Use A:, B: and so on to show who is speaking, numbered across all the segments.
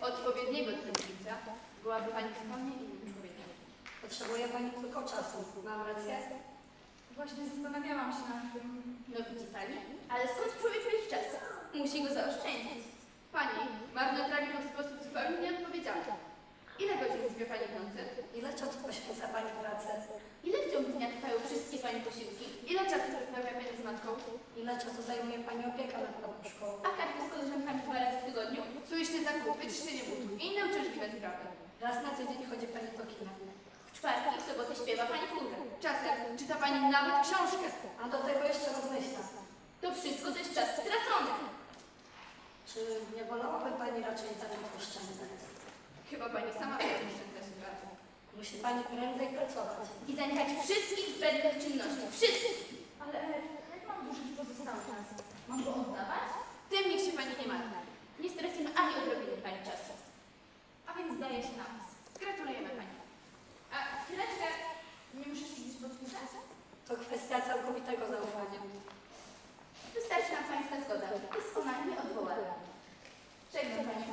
A: odpowiedniego tętnica, byłaby Pani zupełnie innym człowiekiem.
B: Potrzebuje Pani tylko czasu. Mam rację?
A: Właśnie zastanawiałam się nad tym.
C: No widzi Pani, ale skąd człowiek mieć czas? Musi go zaoszczędzić.
A: Pani marnotrawi to w sposób zupełnie nieodpowiedzialny. Ile godzin zbie Pani w nocy?
B: Ile czasu poświęca Pani pracę?
C: Ile w ciągu dnia trwają wszystkie Pani posiłki?
A: Ile czasu rozmawia Pani z matką?
B: Ile czasu zajmuje Pani opieka nad Pani szkołą?
C: A karty z koleżankami parę razy w tygodniu?
A: Słyszcie zakupy, czyszczenie butów i inne uciążliwe sprawy.
B: Raz na tydzień chodzi Pani do kina.
C: W czwartek w sobotę śpiewa Pani chórę.
A: Czasem czyta Pani nawet książkę.
B: A do tego
A: pozostały czas.
C: Mam go oddawać?
A: Tym niech się pani nie martwi.
C: Nie stracimy ani odrobiny pani czasu.
A: A więc zdaje się napis. Gratulujemy pani. A chwileczkę, nie musisz się gdzieś podpisać?
B: To kwestia całkowitego zaufania.
C: Wystarczy nam Państwa zgoda. Jest ona nieodwołalna. Żegnam Pani.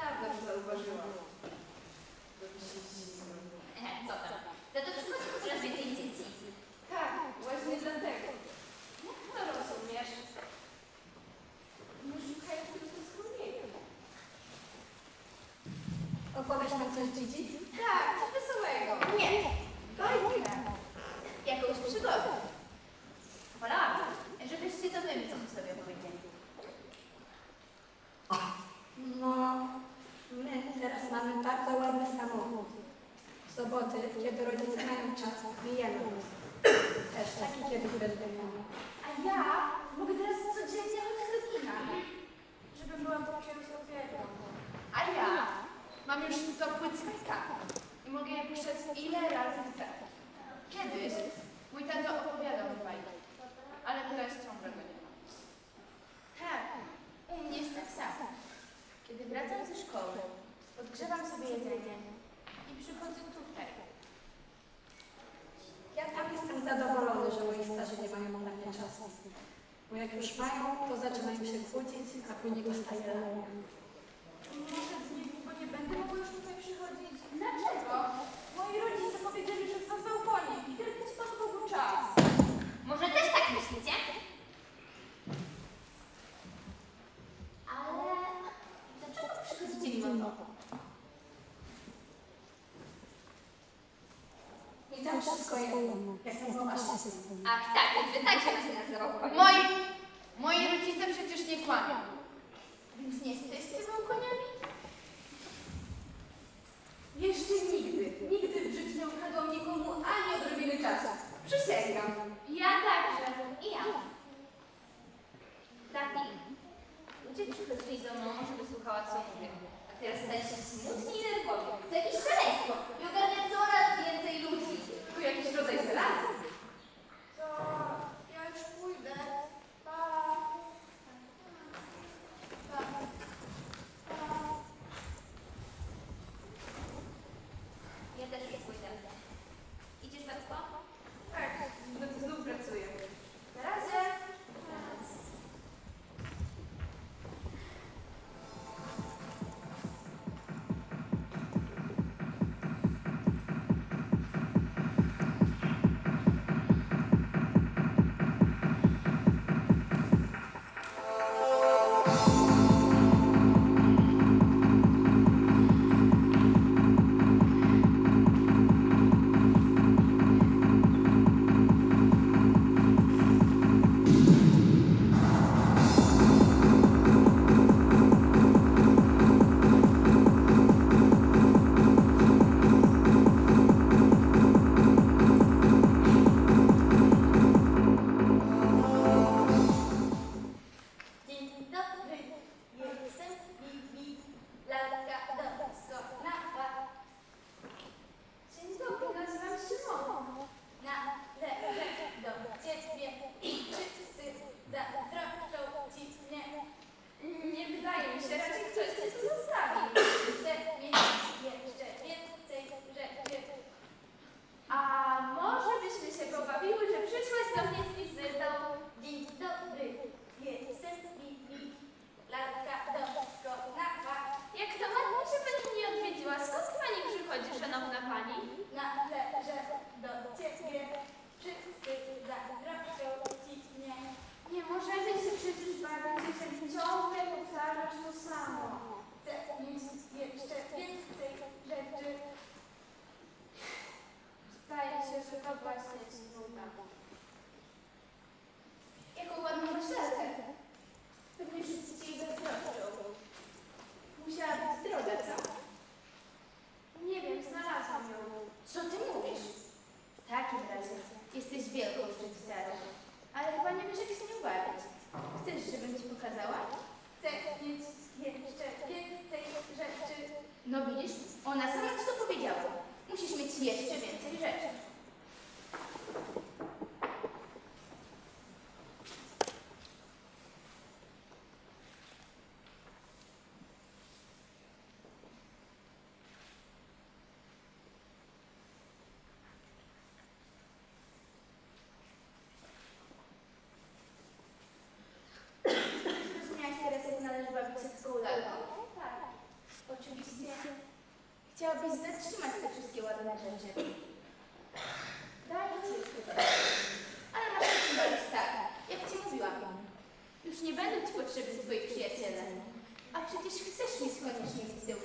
C: Dawno to
A: zauważyłam. E, co tam? Za to przychodzi coraz więcej dzieci. Tak, właśnie dlatego. No, Jak
C: to rozumiesz? No szukają tylko zrozumienia. Opowiesz nam coś, Gigi? podgrzewam sobie jedzenie i przychodzę tutaj.
B: Ja tak jestem zadowolony, że moi starzy nie mają na mnie czasu. Bo jak już mają, to zaczynają się kłócić, a później dostaję
D: Może z nich, bo nie będę mogła już tutaj przychodzić.
C: Dlaczego?
B: Jestem
C: Ach tak, więc wy tak się.
A: Moi, moi rodzice przecież nie kłamią. Więc nie jesteście załkoniami? Jeszcze nigdy, nigdy w życiu nie ukradłam tak nikomu ani odrobiny czasu. Przysięgam.
C: Ja także. I ja. Tak, Dati, uciekł przychodzili do mną, żeby słuchała, co mówię. A teraz staje się smutni i nerwowi.
D: 하고 Już
A: nie
C: będą ci potrzebni twoi przyjaciele. A przecież chcesz mieć koniecznie
D: z tyłu,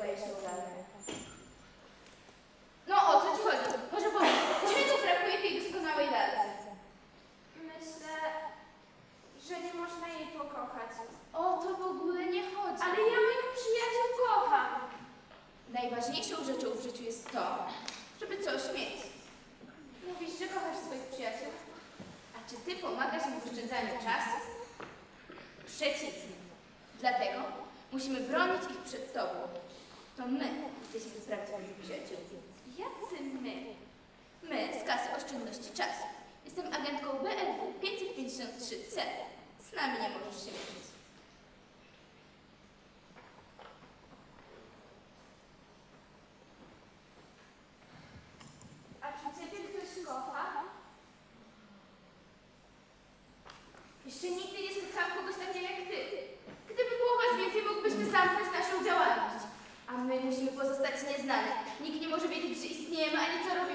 D: znane. Nikt nie może wiedzieć, że istniejemy, ani co robimy.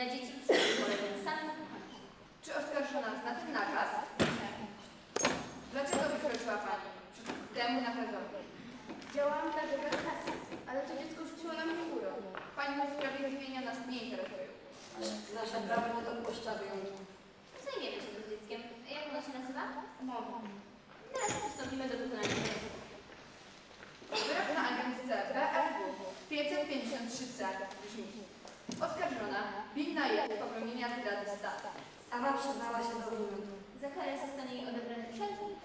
C: na dzieci przyszły polegać samym
A: Czy oskarżona zna ten nakaz? Dlaczego wykroczyła Pani? Temu nakazowi.
D: Działałam dla dobra kasy, ale to dziecko rzuciło na mnie górą.
A: Pani usprawiedliwienia nas nie interesują.
B: Nasza prawa nie dopuszcza wyjątku.
C: Zajmiemy się tym dzieckiem. Jak ona się nazywa?
D: Mamo.
C: Teraz przystąpimy do wykonania wyroku.
A: Wyrok na agent CBRW 553C brzmi. Oskarżona. Winna jest popełnienia zdrady stanu.
B: Sama przyznała się do winy.
C: Zachary zostanie jej odebrany
D: przez nich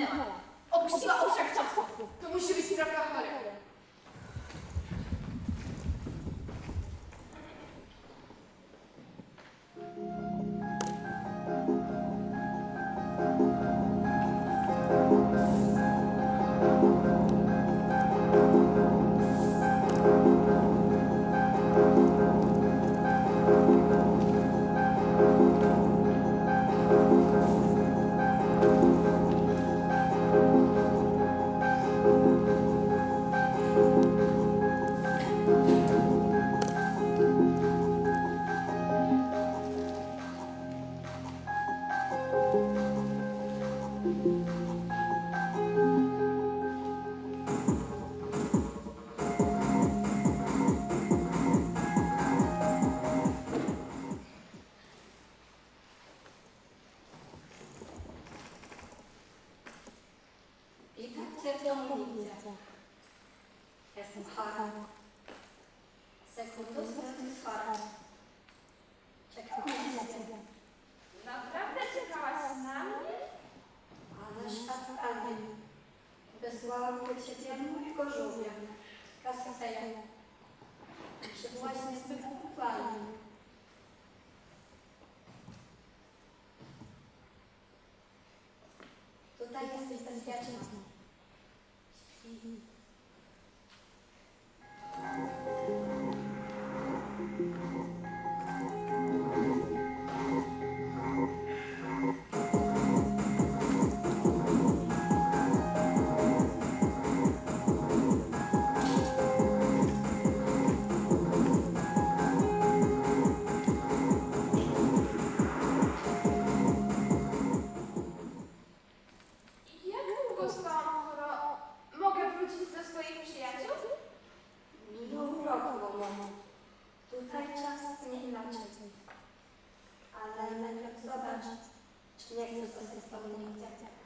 C: ねお口がお口 catching Gracias,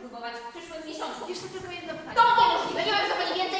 C: próbować w przyszłym miesiącu.
D: Jeszcze tylko jedno pytanie.
C: To nie mam za więcej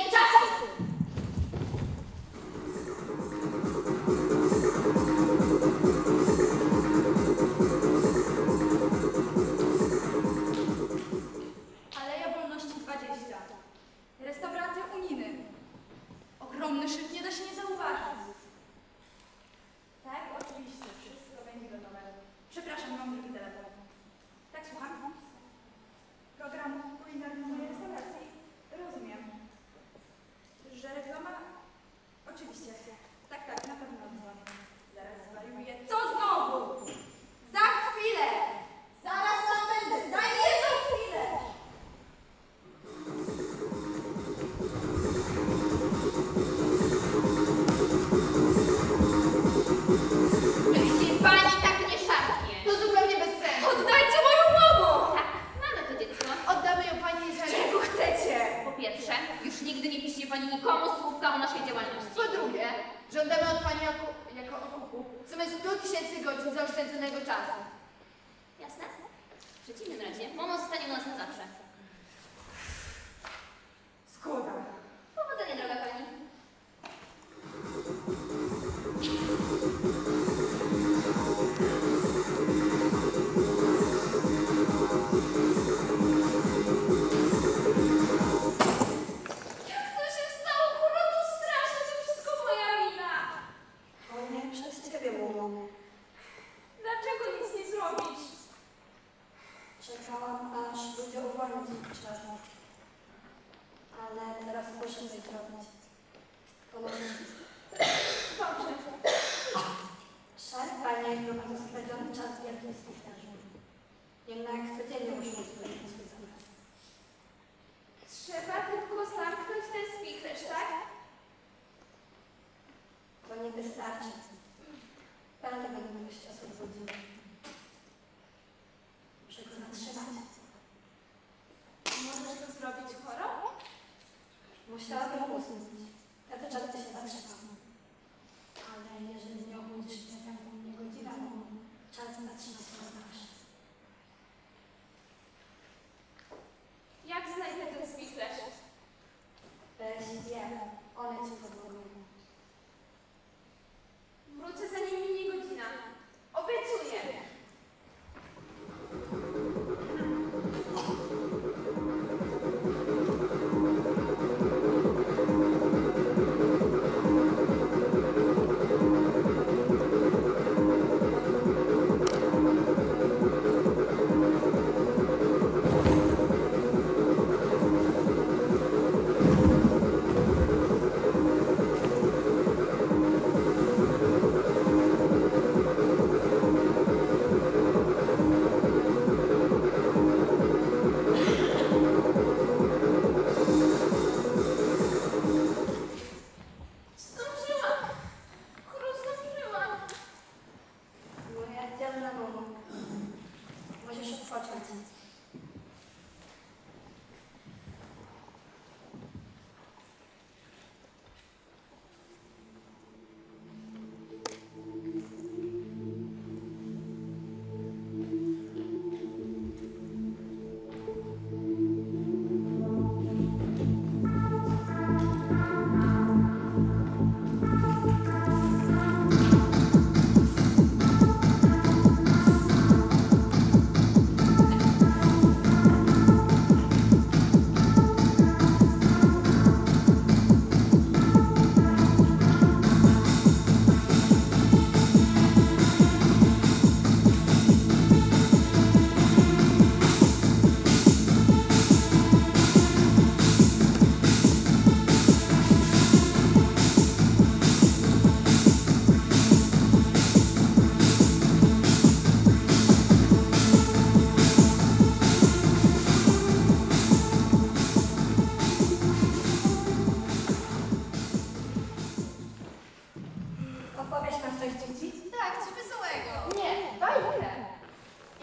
E: Powiesz, masz coś dzieci? Tak,
C: coś wesołego. Nie,
B: bajkę.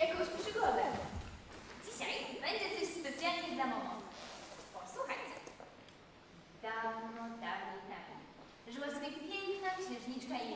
B: Jakąś przygodę.
E: Dzisiaj będzie coś specjalnie
B: dla Momo. Posłuchajcie. Dawno, dawno, dawno żyła sobie piękna księżniczka i